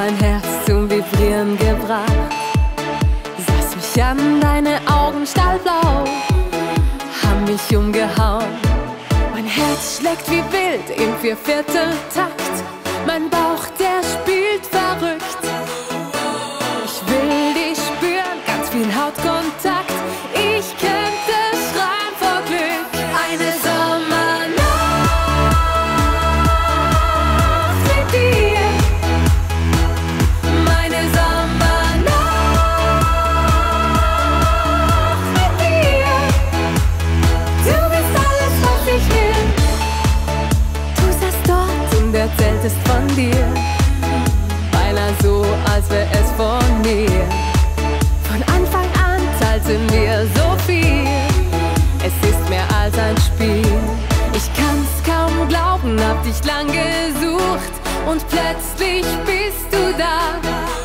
mein Herz zum Vibrieren gebracht. Saß mich an, deine Augen stahlblau, haben mich umgehauen. Mein Herz schlägt wie wild im Viervierteltakt, mein Bauch Wald ist von dir. Beinahe so, als wäre es von mir. Von Anfang an zahlte mir so viel. Es ist mehr als ein Spiel. Ich kann's kaum glauben, hab dich lang gesucht. Und plötzlich bist du da.